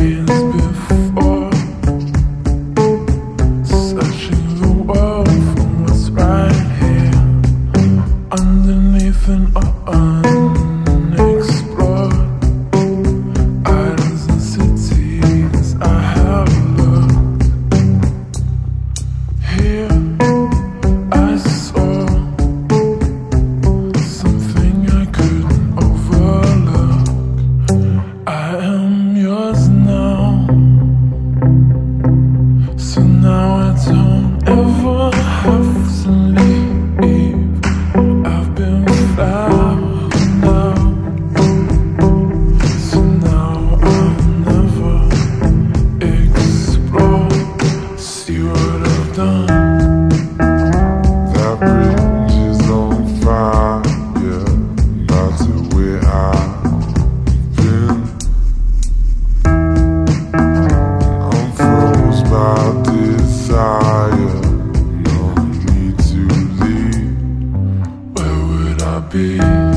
is. That bridge is on fire. That's the way I've been. I'm by desire. No need to leave. Where would I be?